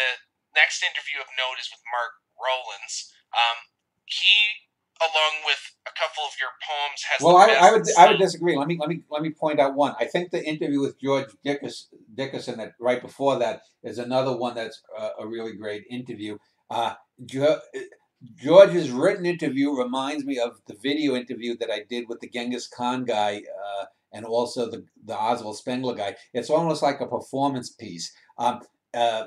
the next interview of note is with Mark Rowlands. Um, he, along with a couple of your poems, has Well, I, I would I would disagree. Let me let me let me point out one. I think the interview with George Dickers, Dickerson that right before that is another one that's a, a really great interview. Uh, George's written interview reminds me of the video interview that I did with the Genghis Khan guy uh, and also the the Oswald Spengler guy. It's almost like a performance piece. Um, uh,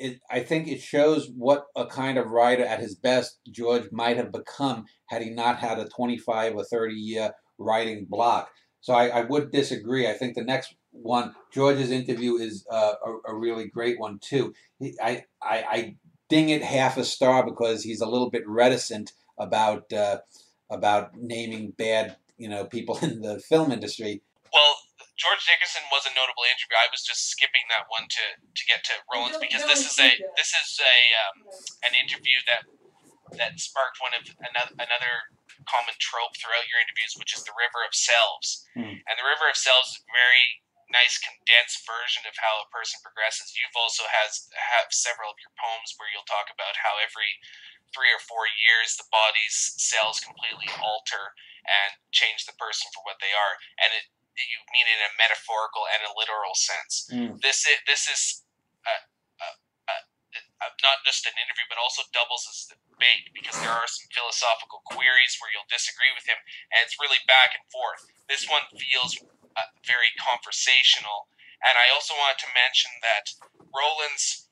it, I think it shows what a kind of writer at his best George might have become had he not had a 25 or 30 year writing block. So I, I would disagree. I think the next one, George's interview, is uh, a, a really great one too. He, I, I, I ding it half a star because he's a little bit reticent about uh, about naming bad you know people in the film industry. Well, George Dickerson was a notable interview. I was just skipping that one to, to get to Rollins don't- because don't this is a do that. this is a um, an interview that that sparked one of another another common trope throughout your interviews, which is the River of Selves. Hmm. And the River of Selves is a very nice condensed version of how a person progresses. You've also has have several of your poems where you'll talk about how every three or four years the body's cells completely alter and change the person for what they are, and it you mean in a metaphorical and a literal sense. Mm. This is this is uh, uh, uh, not just an interview, but also doubles as a debate because there are some philosophical queries where you'll disagree with him, and it's really back and forth. This one feels uh, very conversational, and I also wanted to mention that Rowlands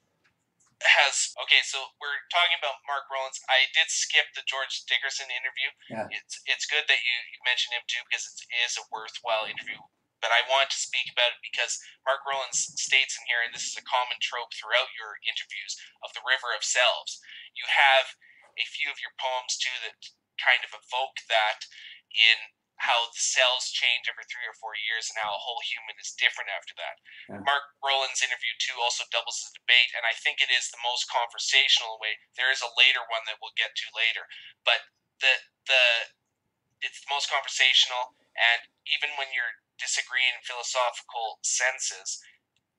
has okay. So we're talking about Mark Rollins. I did skip the George Dickerson interview. Yeah. It's it's good that you, you mentioned him too because it is a worthwhile interview. But I want to speak about it because Mark Rollins states in here, and this is a common trope throughout your interviews of the river of selves. You have a few of your poems too that kind of evoke that in how the cells change every three or four years and how a whole human is different after that. Yeah. Mark Rowlands' interview too also doubles as a debate, and I think it is the most conversational way. There is a later one that we'll get to later, but the the it's the most conversational, and even when you're disagreeing in philosophical senses,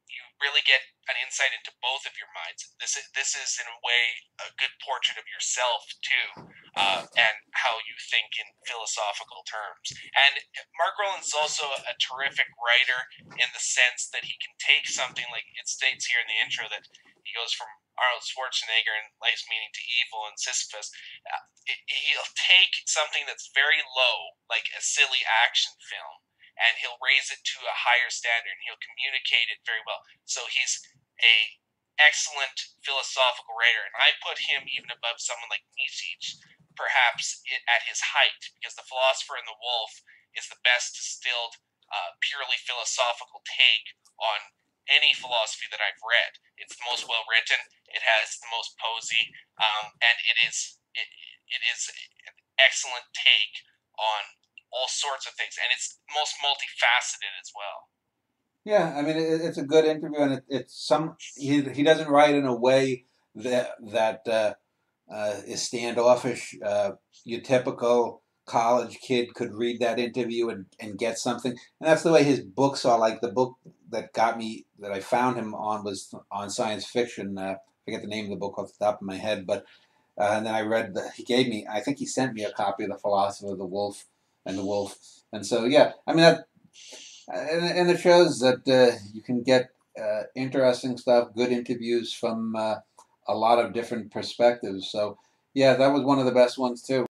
you really get an insight into both of your minds. This is this is in a way a good portrait of yourself too, uh, and how you think in philosophical terms. And Mark Rowland's also a terrific writer in the sense that he can take something like it states here in the intro that he goes from Arnold Schwarzenegger and Life's Meaning to Evil and Sisyphus. Uh, he'll take something that's very low, like a silly action film, and he'll raise it to a higher standard and he'll communicate it very well. So he's a excellent philosophical writer, and I put him even above someone like Nietzsche, perhaps i- at his height, because the philosopher and the wolf is the best distilled, uh, purely philosophical take on any philosophy that I've read. It's the most well written. It has the most posy, um, and it is it, it is an excellent take on all sorts of things, and it's most multifaceted as well. Yeah, I mean it, it's a good interview, and it, it's some he he doesn't write in a way that that uh, is standoffish. Uh, your typical college kid could read that interview and, and get something, and that's the way his books are. Like the book that got me that I found him on was on science fiction. Uh, I forget the name of the book off the top of my head, but uh, and then I read the, he gave me. I think he sent me a copy of the Philosopher of the Wolf and the Wolf, and so yeah, I mean that and, and it shows that uh, you can get uh, interesting stuff, good interviews from uh, a lot of different perspectives. So, yeah, that was one of the best ones too.